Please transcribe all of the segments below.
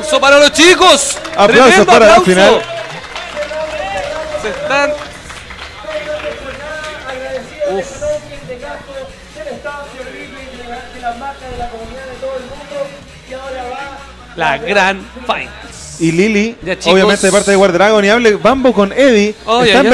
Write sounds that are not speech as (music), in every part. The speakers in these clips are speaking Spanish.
¡Uso para los chicos! Aplausos ¡Tremendo para el aplauso! final. Se están. Uf. La gran fight. Y Lili, Ya, obviamente de parte de War Dragon, y hable Bambo con Eddie. Está en ay,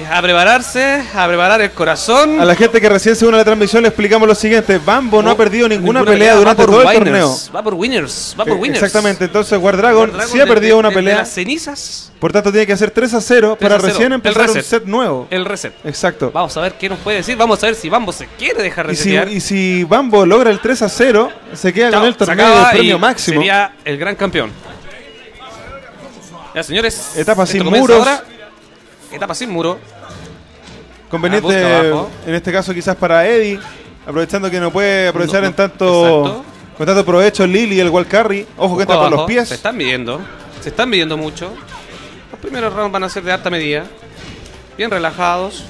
ventaja. A prepararse, a preparar el corazón. A la gente que recién se une a la transmisión le explicamos lo siguiente. Bambo no ha perdido ninguna, pelea, durante todo el torneo. Va por winners, va por Eh, winners. Exactamente, entonces War Dragon, Dragon sí ha perdido una desde pelea. las cenizas, Por tanto, tiene que hacer 3 a 0 3 para a 0. recién empezar un set nuevo. el reset. Exacto. Vamos a ver qué nos puede decir. Vamos a ver si Bambo se quiere dejar Y si, resetear. y si Bambo logra el 3 a 0, se queda Chao, con el torneo del premio y máximo. Sería el gran campeón. Ya, señores. Etapa sin muros. ahora. Etapa sin muro. Conveniente, Ah, en este caso quizás para Eddie, aprovechando que no puede aprovechar No, en tanto exacto. con tanto provecho Lili y el Wall Carry. Ojo que entra por los pies. Se están midiendo. Se están midiendo mucho. Los primeros rounds van a ser de alta medida. Bien relajados.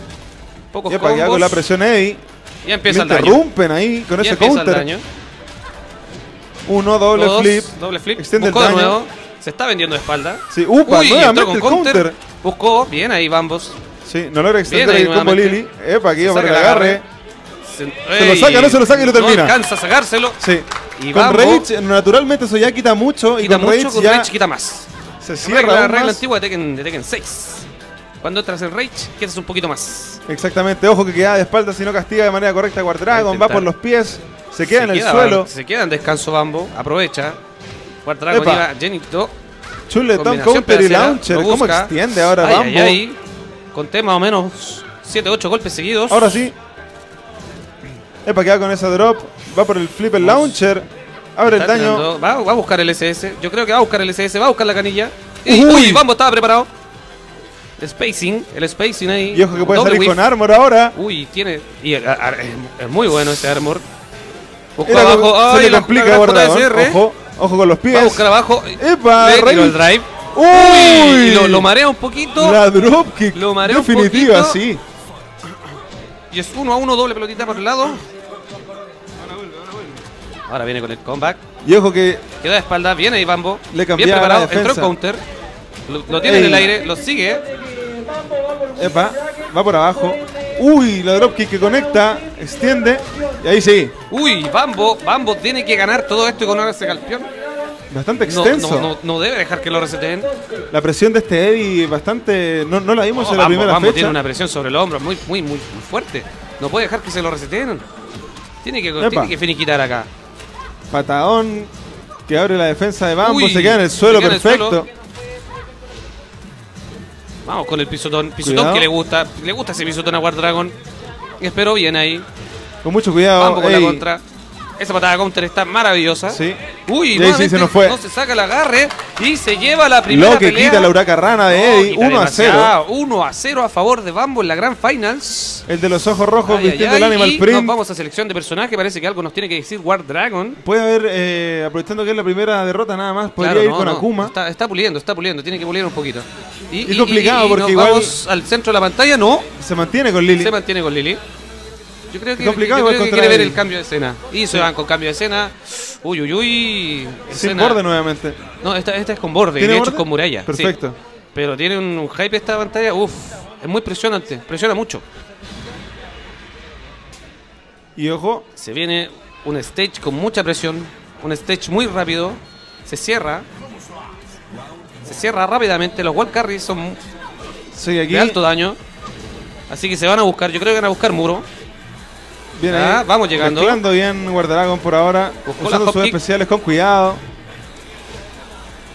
Pocos Ya para que hago combos. la presión Eddie. Ya empieza Me el daño. interrumpen ahí con Ya ese empieza el counter. daño. Uno, doble Dos, flip. Doble flip. Extiende el de daño. nuevo. Se está vendiendo de espalda. Sí, upa, Uy, entró con el counter. counter. Buscó. Bien ahí, Bambos. Sí, no logra extender el combo. Lili. Epa, aquí iba para el agarre. agarre. Se, Se lo saca, no se lo saca y lo termina. No alcanza a sacárselo. Sí. Y con Rage, naturalmente eso ya quita mucho. y con mucho, Rage con ya Rage quita más. se cierra la regla más. antigua de Tekken, de Tekken 6. Cuando entras en Rage, quitas un poquito más. Exactamente, ojo que queda de espalda si no castiga de manera correcta a War Dragon, va por los pies, se queda en el queda, suelo. Se queda en descanso Bambo. Aprovecha. Cuarto Dragon Epa. lleva Genito. Chuletón, counter y launcher. ¿Cómo extiende ahora Ay, Bambo? ay, ay. Conté más o menos 7-8 golpes seguidos. Ahora sí. Epa, queda con esa drop. Va por el flip el launcher. Abre el daño. tirando- Va, va a buscar el SS. Yo creo que va a buscar el SS. Va a buscar la canilla. Uy. Y, uy, Bambo estaba preparado. Spacing. El spacing ahí. Y ojo que puede salir whiff. con armor ahora. Uy, tiene. Y es, muy bueno ese armor. Abajo. Ay, se le la- complica la a gran War Dragon. JSR. Ojo, ojo con los pies. Va a buscar abajo. Epa, Le tiró el drive. Uy, lo, lo marea un poquito. La dropkick. Lo mareó un Definitiva, poquito. sí. Y es uno a uno, doble pelotita por el lado. Ahora viene con el comeback. Y ojo que Queda de espalda, viene ahí Bambo. Le Bien preparado, entró counter. Lo, lo tiene en el aire, lo sigue. Epa, va por abajo. Uy, la dropkick que conecta, extiende. Y ahí sí, Uy, Bambo, Bambo tiene que ganar todo esto y ganarse campeón. bastante extenso. no, no, no debe dejar que lo reseteen. La presión de este Eddie bastante. No, no la vimos en la Bambo, primera Bambo fecha. tiene una presión sobre el hombro muy, muy, muy, muy fuerte. No puede dejar que se lo reseteen. Tiene que, Epa. tiene que finiquitar acá. Patadón que abre la defensa de Bambo. Uy, se queda en el suelo, el perfecto. suelo. Vamos con el pisotón. Pisotón Cuidado. que le gusta. Le gusta ese pisotón a War Dragon. Espero bien ahí. Con mucho cuidado. Bambo con la contra. Esa patada counter está maravillosa. Sí. Uy, Y sí se nos fue. no se saca el agarre y se lleva la primera Lo que pelea. quita la huracarrana de No, Eddie. quita 1 a 0. demasiado. 1 a 0 a favor de Bambo en la Grand Finals. El de los ojos rojos Ay, vistiendo ay, el Animal y Print. Nos vamos a selección de personaje. Parece que algo nos tiene que decir War Dragon. Puede haber, eh, aprovechando que es la primera derrota nada más, podría Claro, ir no, con no. Akuma. Está, está puliendo, está puliendo. Tiene que pulir un poquito. Y, Es complicado porque nos igual- vamos al centro de la pantalla. No, Se mantiene con Lili. se mantiene con Lili. Yo creo que, yo creo que quiere ver el cambio de escena. Y se van con cambio de escena. Uy, uy, uy. Sin Escena- borde nuevamente. No, esta, esta es con borde. ¿Tiene De hecho, borde? es con muralla. sí. Perfecto. Pero tiene un, un hype esta pantalla. Uf, es muy presionante. Presiona mucho. Y ojo, Se viene un stage con mucha presión. Un stage muy rápido. Se cierra. Se cierra rápidamente. Los wall carries son aquí. de alto daño. Así que se van a buscar. Yo creo que van a buscar muro. Viene Ah, ahí, vamos llegando. Mezclando bien Guardragon por ahora. Buscó la usando sus especiales con cuidado.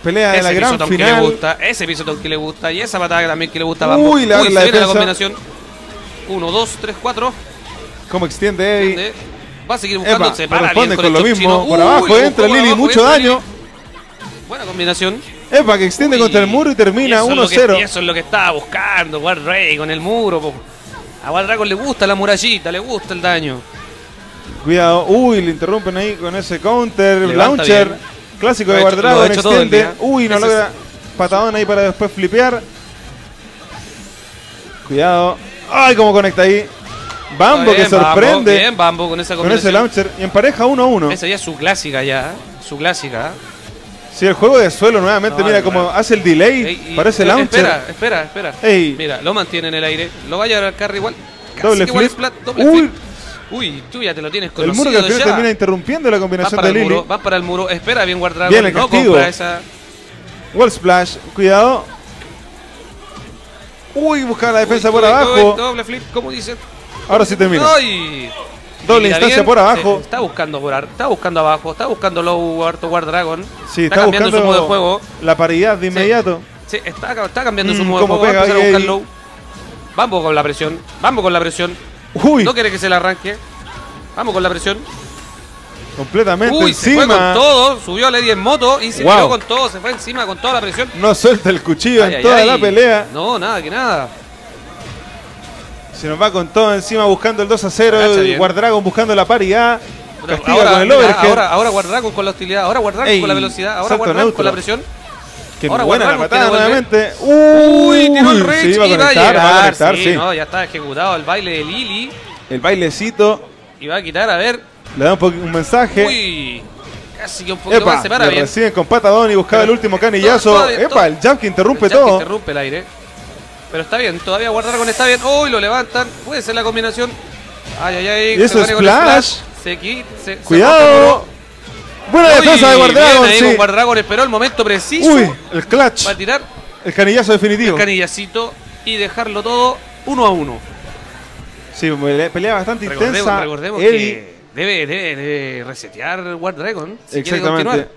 Pelea de la gran pisotón que le final. gusta. Ese pisotón que le gusta. Y esa patada también que le gusta Bambo. Uy, abre se la viene la combinación. 1, 2, 3, 4. Cómo extiende Eddie. Va a seguir buscando. Epa, se para corresponde bien con lo el top mismo. chino. Por Uy, abajo entra Lili, mucho daño. Lili. Buena combinación. Epa, que extiende Uy, contra el muro y termina eso es lo que- 1-0. y Eso es lo que estaba buscando, War Ray con el muro. po. A Dragon le gusta la murallita, le gusta el daño. Cuidado. Uy, le interrumpen ahí con ese counter. Levanta launcher. bien. Clásico Lo de todo el Extiende. Uy, no Ese logra. Patadón ahí para después flipear. Cuidado. Ay, cómo conecta ahí. Bambo que Bien, Bambo, sorprende Bien, Bambo con esa con ese launcher. Y en pareja 1 a 1. Esa ya es su clásica ya. Su clásica. Si el juego de suelo nuevamente, No, mira no. hace el delay. Ey, y- parece eh, launcher. Espera, espera, espera. Ey. Mira, lo mantiene en el aire. Lo va a llevar al carry igual. Casi Doble que igual flip. splat, doble Uy. flip. Uy, tú ya te lo tienes el conocido muro que al final ya. termina interrumpiendo la combinación para de el muro, va para el muro. Espera bien Guardragon. Bien el no castigo. compra esa. Wall splash, cuidado. Uy, buscaba la defensa Uy, por abajo. doble flip, ¿cómo dicen? Ahora sí termina. Ay. Doble instancia por abajo. se- Está buscando por está buscando abajo, está buscando low harto Guard Dragon. Sí, está, cambiando buscando su modo de juego. la paridad de inmediato. Sí, está, está cambiando su Mm, modo de juego. Va a pega empezar a buscar ahí. low. Vamos con la presión. Vamos con la presión. Uy, No quiere que se le arranque. Vamos con la presión. completamente Uy, se fue con encima. todo. Subió a Lady en moto y se Wow. tiró con todo. Se fue encima con toda la presión. No suelta el cuchillo Ay, en ay, toda ay. la pelea. No, nada, que nada. Se nos va con todo encima buscando el 2 a 0. Agacha bien. Guardragon buscando la paridad. Castiga ahora, con el overhead. ahora, ahora Guard Dragon con la hostilidad. Ahora Guard Dragon Ey, con la velocidad. Ahora salto Guard Dragon neutro. con la presión. Qué ahora buena la Guardragon patada nuevamente. Uy, tiró el sí, va a y va a conectar, va a conectar, sí, sí. no, ya está ejecutado el baile de Lily. El bailecito Y va a quitar, a ver. le da un, un mensaje. Uy, casi que un poquito Epa, más se para bien. reciben con patadón y buscaba el último canillazo. Epa, el jab que interrumpe El que todo. interrumpe el aire. Pero está bien, todavía Guard Dragon está bien. Uy, lo levantan. Puede ser la combinación. Ay, ay, ay. Se eso el splash. Se quita. Se, se Cuidado. muro. Buena Uy, defensa de Guardragon. Sí. esperó el momento preciso. Uy, el clutch. Va a tirar El canillazo definitivo. el canillacito y dejarlo todo uno a uno. Sí, pelea bastante Recordemos, intensa. recordemos Eddie, que debe, debe, debe resetear Guard Dragon si quiere exactamente.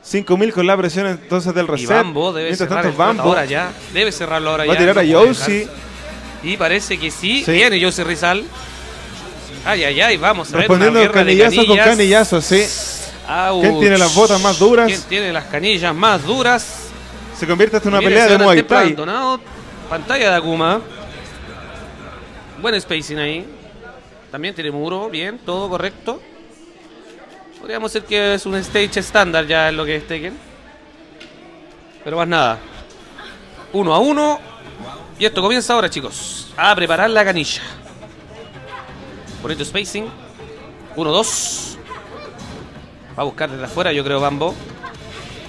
Continuar. 5000 con la presión entonces del Y reset. Bambo debe Mientras cerrar tanto, el Bambo ahora ya. Debe cerrarlo ahora va a ya. tirar a no dejarse. Y parece que sí. Sí. Viene Josie Rizal. Ay, ay, ay. Vamos a ver. Respondiendo una guerra de canillazo con canillazo, sí. Ouch. ¿Quién tiene las botas más duras? ¿Quién tiene las canillas más duras? Se convierte hasta en una pelea de Muay Thai. Pantalla de Akuma. Buen spacing ahí. También tiene muro, bien, todo correcto. Podríamos decir que es un stage estándar ya en lo que es Tekken. Pero más nada. Uno a uno. Y esto comienza ahora, chicos. A preparar la canilla. Bonito spacing. Uno, dos. Va a buscar desde afuera, yo creo, Bambo.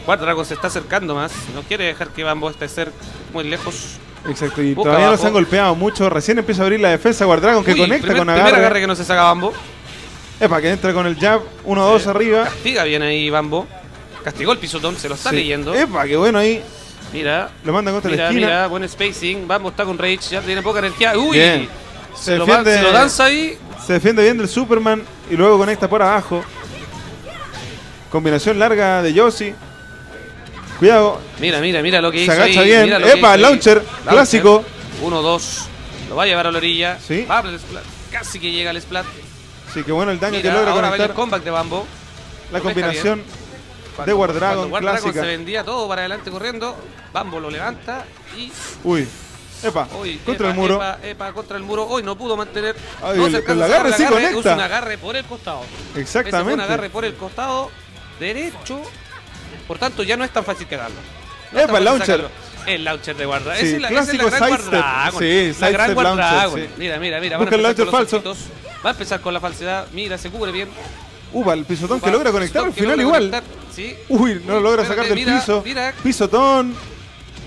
Guard Dragon se está acercando más. No quiere dejar que Bambo esté cerca, muy lejos. Exacto, y todavía abajo. se han golpeado mucho. Recién empieza a abrir la defensa Guardragon que Uy, conecta primer, con primer agarre. agarre que no se saca Bambo. Epa, que entra con el jab 1-2 arriba. Castiga bien ahí Bambo. Castigó el pisotón, se lo está Sí. leyendo. Epa, qué bueno ahí. Mira, Lo manda contra la mira, esquina. mira, buen spacing. Bambo está con Rage, ya tiene poca energía. Uy, Bien. se, Se lo, se lo danza ahí. Se defiende bien del Superman y luego conecta por abajo. Combinación larga de Yossi. Cuidado. Mira, mira, mira lo que Se hizo agacha ahí, bien. mira lo Epa, ahí. launcher, clásico. Uno, dos. Lo va a llevar a la orilla. Sí. Va el. Casi que llega el splat. Sí, que bueno el daño Mira, que logra ahora el comeback de Bambo. La lo combinación de Guard Dragon clásica. se vendía todo para adelante corriendo. Bambo lo levanta y. Uy. Epa, Uy, contra epa, el muro. Epa, epa, contra el muro. Hoy no pudo mantener. Ay, no el- el agarre sí el conecta. Es un agarre por el costado. Fue un Exactamente. agarre por el costado derecho. Por tanto, ya no es tan fácil quedarlo. No Epa, fácil launcher. sacarlo. El launcher de guarda. Sí, es la, esa es la clásico gran. Sí, la gran Guard launcher, Dragon. sí. Mira, mira, mira. Busca el launcher falso. Va a empezar con la falsedad. Mira, se cubre bien. Upa, el pisotón que logra conectar al final igual. conectar. Sí. Uy, no lo logra sacar del mira, piso. mira. Pisotón.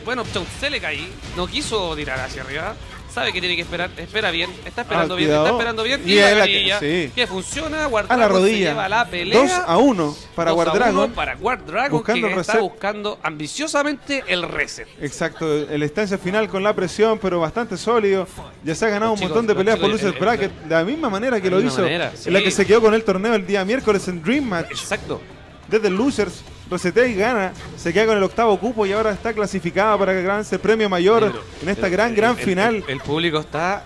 Opción, se le caí. No quiso tirar hacia arriba. Sabe que tiene que esperar. Espera bien. Está esperando Ah, bien. cuidado. Está esperando bien. Y Y, la que- sí. que funciona. A la rodilla. lleva la pelea. 2 a 1 para 2 a Guard Dragon. 1 para Buscando que el está buscando ambiciosamente el reset. Exacto, el estancia final con la presión, pero bastante sólido. Ya se ha ganado Los un chicos- montón de peleas por Losers Bracket, de la misma manera que lo hizo manera, en la que se quedó con el torneo el día miércoles en Dream Match. Exacto. Desde el Losers, resetea y gana. Se queda con el octavo cupo y ahora está clasificada para el gran premio mayor en esta El- gran, el- gran el- final. El, el público está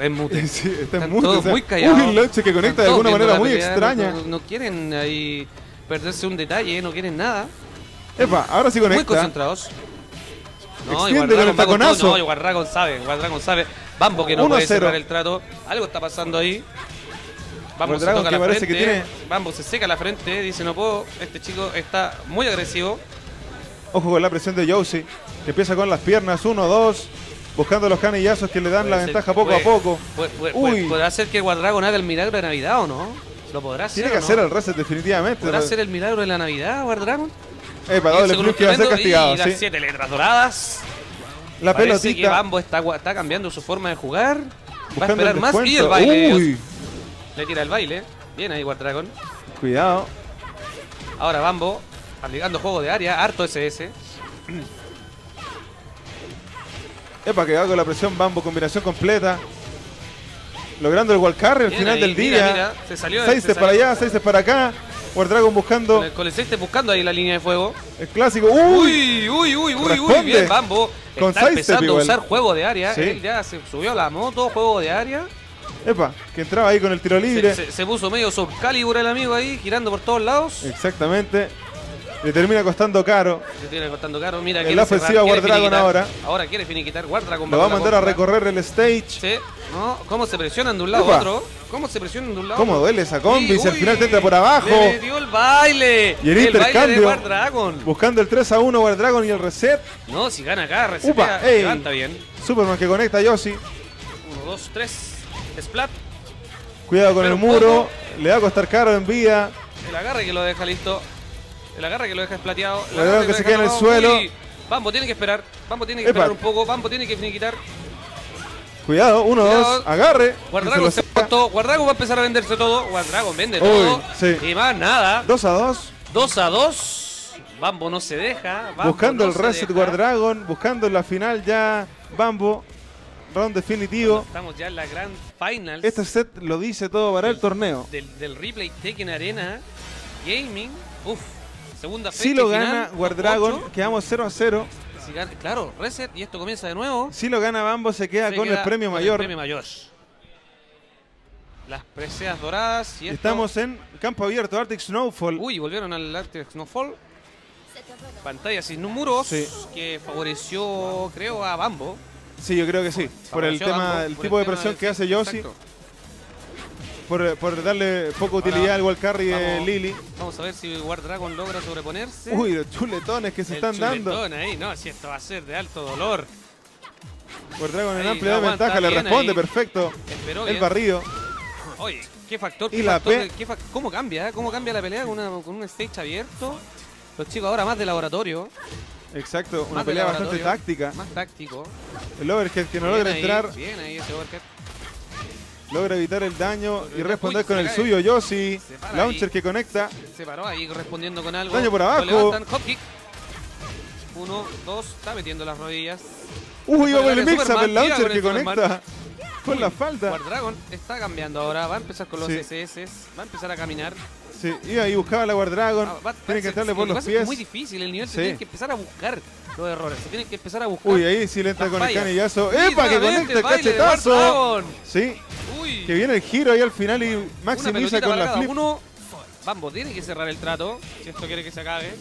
en mute. (laughs) Sí, está en mute, todos o sea, muy callados. Uy, el launcher que conecta de alguna manera muy pelea, extraña. No, no quieren ahí perderse un detalle, no quieren nada. Epa, ahora sí Muy conecta. concentrados. No, Extiende con el va con todo. taconazo. No, y Guard Dragon sabe, Guard Dragon sabe. Bambo que no 1-0. puede cerrar el trato. Algo está pasando ahí. Bambo Guard se toca que la parece frente. que tiene- Bambo se seca la frente, dice no puedo. Este chico está muy agresivo. Ojo con la presión de Josie, que empieza con las piernas, 1, 2. Buscando los canillazos que le dan la ser- ventaja poco puede- a poco. puede- Uy. ¿Podrá hacer que Guardragon haga el milagro de Navidad o no? ¿Lo podrá hacer? Tiene que no? hacer el reset definitivamente. ¿Podrá hacer el milagro de la Navidad, Guardragon? Epa, Irse doble un que va a ser castigado. Y las sí. siete letras doradas. La Parece que pelotita. Bambo está, está cambiando su forma de jugar. Va a esperar más y el baile. Uy, Le tira el baile. Bien ahí, Guardragon. cuidado. Ahora Bambo, aplicando juego de área, harto SS. Epa, que va con la presión Bambo, combinación completa. Logrando el wall carry al final ahí, del mira, día. mira, se salió Seis se para allá, seis para acá. Guardragon buscando Con el, sexte buscando ahí la línea de fuego. el clásico. Uy, Uy, uy, uy, uy, bien, Bambo. Con está empezando a usar juego de área. Sí. Él ya se subió a la moto, juego de área. Epa, que entraba ahí con el tiro libre. Se, se- se puso medio subcalibur el amigo ahí, girando por todos lados. Exactamente. Le termina costando caro. Se tiene costando caro. Mira, En la ofensiva Guardragon finiquitar. ahora. Ahora quiere finiquitar Guardragon. Lo va a mandar a recorrer el stage. Sí, ¿no? ¿Cómo se presionan de un lado a otro? ¿Cómo se presionan de un lado ¿Cómo duele esa combi? Uy, Si al final te entra por abajo. Le metió el baile. Y el baile de intercambio. Guardragon. Buscando el 3 a 1 Guardragon y el reset. No, si gana acá, Upa, resetea, ey. levanta bien. Superman que conecta a Yossi. 1, 2, 3. Splat. Cuidado con Pero el muro. Le va a costar caro en vida. El agarre que lo deja listo. El agarre que lo deja esplateado. El agarre que se queda en el suelo. Uy, Bambo tiene que esperar. Bambo tiene que Epa. esperar un poco. Bambo tiene que finiquitar. Cuidado, 1 Cuidado. 2. Agarre. Guardragon Se se lo costó. Guardragon va a empezar a venderse todo. Guardragon vende Uy, todo. sí. Y más nada. 2 a 2. 2 a 2. Bambo no se deja. Bambo Buscando no el se reset. Guardragon. Buscando la final ya. Bambo. Round definitivo. Estamos ya en la Grand Finals Este set lo dice todo para el torneo. del, del Replay Taken Arena Gaming. Uf, segunda fecha. Si lo gana final, Guardragon, ocho. quedamos 0 a 0. Si gana- claro, reset y esto comienza de nuevo. Si lo gana Bambo, se queda Se con queda el premio con mayor. premio mayor. Las preseas doradas y esto- Estamos en campo abierto, Arctic Snowfall. Uy, volvieron al Arctic Snowfall. Pantalla sin muros Sí. que favoreció, creo, a Bambo. Sí, yo creo que sí. Por el tema, el tipo de presión que hace Exacto. por, por darle poca Ahora, utilidad al wall carry de Lily. Vamos a ver si Guardragon logra sobreponerse. Uy, los chuletones que se El están dando. ahí, no, si esto va a ser de alto dolor. Guardragon en Ahí, amplia ventaja, le responde ahí. perfecto. Esperó El bien. barrido. Oye, qué factor, Y la P. qué fa- ¿Cómo cambia? eh? ¿Cómo cambia la pelea con, una- con un stage abierto? Los chicos ahora más de laboratorio, Exacto, una pelea bastante táctica. más táctico. El overhead que no Bien logra ahí, entrar, Bien ahí ese overhead. logra evitar el daño y responder con el cae. suyo Yossi. Launcher ahí. que conecta. Se paró ahí respondiendo con algo. Daño por Lo abajo. hop kick. Uno, dos, está metiendo las rodillas. Uy, va por el mix-up, Superman, el launcher que conecta con la falta. Guardragon está cambiando ahora, va a empezar con los Sí. SS, va a empezar a caminar. Sí, iba ahí, buscaba la Guardragon. Ah, va- va- Tiene que entrarle por los pies. Es muy difícil, el nivel Sí. se tiene que empezar a buscar los errores, se tiene que empezar a buscar. Uy, ahí sí le entra con el fallas. canillazo. Y ¡Epa! Que conecta el el baile cachetazo. Sí, Uy, que viene el giro ahí al final y maximiza con la flip. uno. Bambo tiene que cerrar el trato, si esto quiere que se acabe.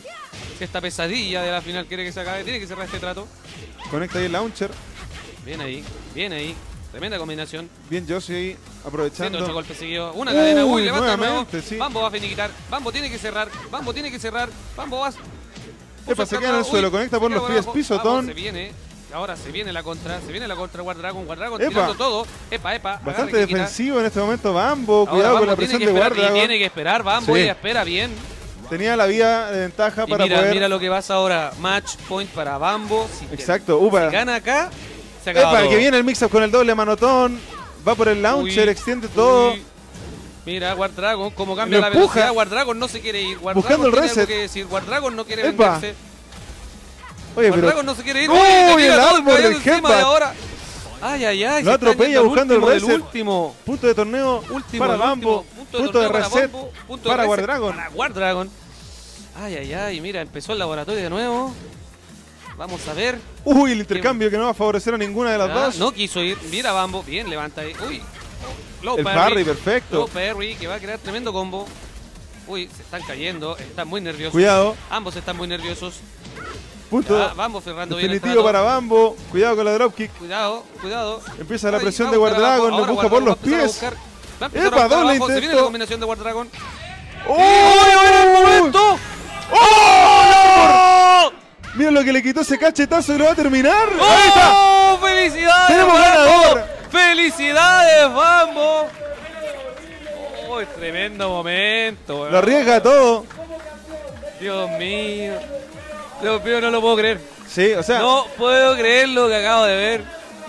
Si esta pesadilla de la final quiere que se acabe, tiene que cerrar este trato. Conecta ahí el launcher. Bien ahí, bien ahí. Tremenda combinación. Bien Josie ahí, 108 aprovechando. golpes seguidos. Una cadena. Uy, Uy, levanta nuevo. sí. Bambo va a finiquitar. Bambo tiene que cerrar. Bambo tiene que cerrar. Bambo va. Epa, se queda en el suelo, conecta por los pies, pisotón. Se viene. Ahora se viene la contra. Se viene la contra Guardragon. Guardragon Epa. tirando todo. Epa, epa. Bastante defensivo en este momento Bambo. Cuidado con la presión de. Tiene que esperar. Bambo Sí. y espera bien. Tenía la vía de ventaja Y para mira, poder. mira lo que pasa ahora. Match point para Bambo. Si Exacto, upa. Si gana acá, se acaba Epa, todo. que viene el mix-up con el doble manotón. Va por el launcher, Uy, extiende todo. uy. Mira, Guardragon, cómo cambia la empuja. velocidad. Guardragon no se quiere ir. Guardragon Buscando el tiene reset. que decir. Guardragon no quiere Epa. venderse. Oye, pero Guardragon no se quiere ir. ¡Uy, el todo árbol del y ahora. Ay, ay, ay. Lo atropella buscando el reset. último. punto de torneo Último, para el Bambo. último. Punto, de torneo para reset Bambo, punto de para reset Guardragon. Para Guardragon. Ay, ay, ay. Mira, empezó el laboratorio de nuevo. Vamos a ver. Uy, el intercambio que no va a favorecer a ninguna de las Ah, dos. No quiso ir. Mira, Bambo. Bien, levanta ahí. Uy. Low el parry. perfecto. Low parry, que va a crear tremendo combo. Uy, se están cayendo. Están muy nerviosos. Cuidado. Ambos están muy nerviosos. Punto Ah, vamos cerrando bien definitivo para Bambo. Cuidado con la dropkick. Cuidado, cuidado. Empieza la Ay, presión va de Guardragon. Ahora busca por los a a pies. Epa, doble abajo. Se viene intento. la combinación de Guardragon. ¡Oh! ¡Uy, el momento! ¡Oh! Mira lo que le quitó ese cachetazo y lo va a terminar. Ahí está. ¡Oh! ¡Felicidades! Tenemos ganador. ¡Felicidades, Bambo! ¡Oh, tremendo momento! weón. Lo arriesga todo. Dios mío. Dios mío, no lo puedo creer. Sí, o sea, No puedo creer lo que acabo de ver.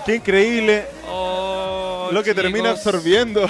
qué increíble Oh, lo que termina absorbiendo.